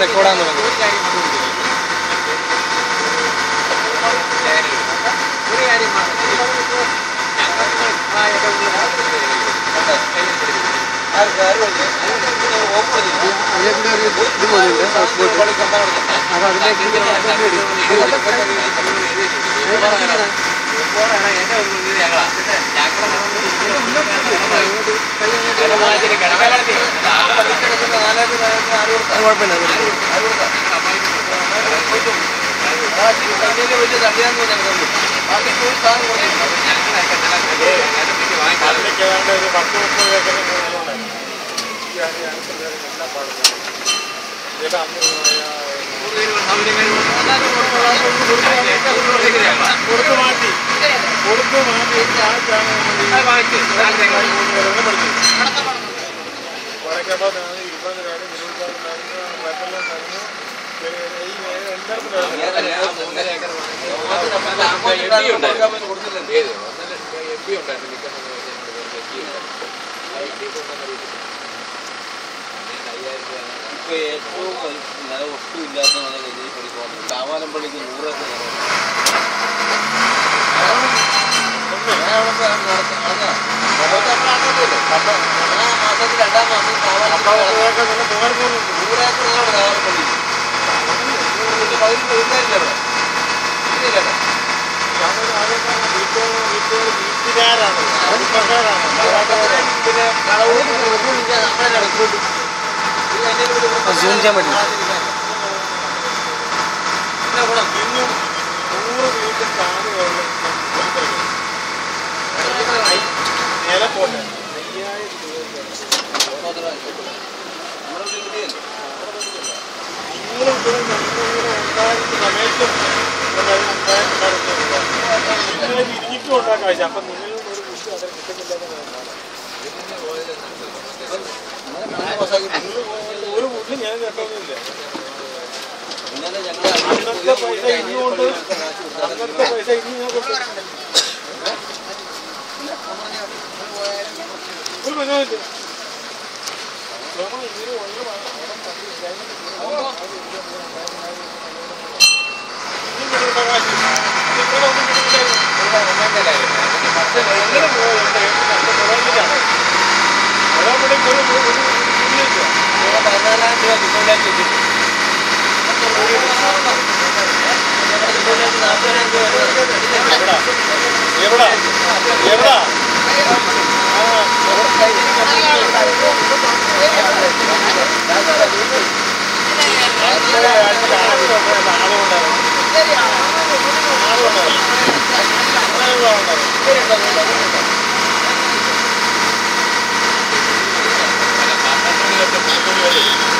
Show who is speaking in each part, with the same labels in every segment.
Speaker 1: റെക്കോർഡാന്ന് പറഞ്ഞു
Speaker 2: ഒരു കാര്യം ഞങ്ങളാ ഒരു കാര്യം മാത്രം ഞങ്ങൾ ഏറ്റവും
Speaker 1: അപ്പൊ അതിലേക്ക് അത് കുഴപ്പമില്ല
Speaker 3: അതിലേക്ക് ഏതാണ്ട് ഒരു പത്ത് മുപ്പത് ഏക്കറിന് മുകളിലുണ്ടായിരുന്നു. ഈ അണി അടുത്തുള്ളവരെല്ലാം പാടുന്നു. ഇതൊക്കെ അന്ന് കൊടുത്തു മാറ്റി കൊടുത്തു മാറ്റി മാറ്റാണ് പഠിച്ചത് വടക്കേപ്പാട് ഇരുപത് കാര്യം
Speaker 2: ഇപ്പൊ ഏറ്റവും നല്ല ഒട്ടും ഇല്ലാത്ത നല്ല രീതിയിൽ പഠിക്കുന്നു കാവാലമ്പള്ളിക്ക് നൂറൊക്കെ മാസത്തിൽ രണ്ടാം മാസം വീട്ടുകാരില്ല
Speaker 3: വീട്ടുകാരാണ്.
Speaker 2: പിന്നെ നമ്മളെ ഗുണം
Speaker 3: ഇന്നും നൂറ് വീട്ടിൽ താഴെയുള്ള നില ഇവിടെ ഞങ്ങളിവിടെ ഉണ്ടായിരുന്ന സമയത്തും ഇരിക്കും ഉണ്ടാക്കാൻ ആവശ്യം അപ്പം നിങ്ങളും ഒരു വിഷയം അതിൽ കിട്ടുന്നില്ല ഒരു വീട്ടിൽ ഞാൻ കേട്ടൊന്നുമില്ല അന്നത്തെ പൈസ ഇന്നുകൊണ്ട് അന്നത്തെ പൈസ ഇന്ന് ഞാൻ കൊടുത്തു ഒരു ബന്ധമില്ല നമ്മൾ ഇങ്ങനെ ഒന്ന്
Speaker 2: പതിനാലായിരം രൂപ വെച്ചിട്ടുണ്ട്.
Speaker 3: എവിടാ? എവിടാ? Thank you.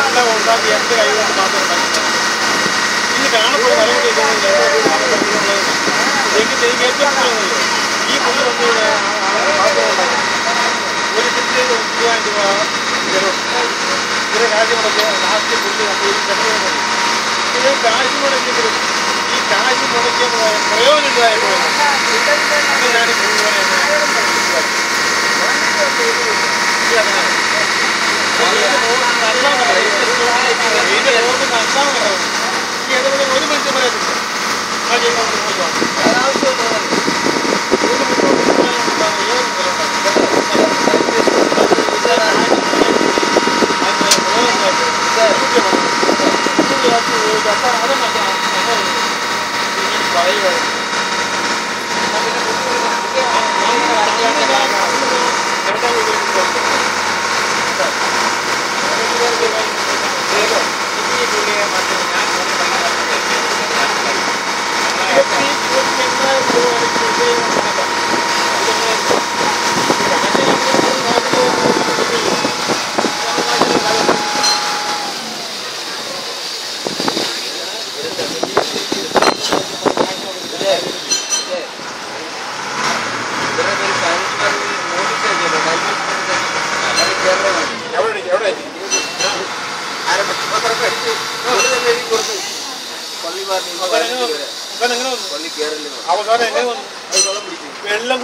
Speaker 3: എല്ലാം ഉണ്ടാക്കി എന്റെ കൈ കൊണ്ട് മാത്രം ഉണ്ടാക്കി ഇത് കാണപ്പെടുന്ന തലമുറ എനിക്ക് എനിക്ക് ഏറ്റവും കൂടുതൽ ഈ പുള്ളി വന്നു ഒരു കിറ്റ് മൂവായിരം രൂപ കാശ് മുടക്കി ലാസ്റ്റ് പുള്ളി നമ്മൾ ഈ ചെലവ് ഇത് കാശ് മുടക്കിയെങ്കിലും ഈ കാശ് മുടക്കിയ പ്രയോജനം അത് ഞാൻ മുഴുവൻ ഒരു മനുഷ്യൻ പറയത്തില്ല ആ ചെയ്യുന്ന പറയുകയാണ് എവിടെ എവിടെ
Speaker 2: പള്ളി
Speaker 3: അവസാനം എങ്ങനെ വന്നു? അവസാനം എങ്ങനെ വന്നു?
Speaker 2: പള്ളി കയറല്ലേ
Speaker 3: അവസാനം എങ്ങനെ വന്നു വെള്ളം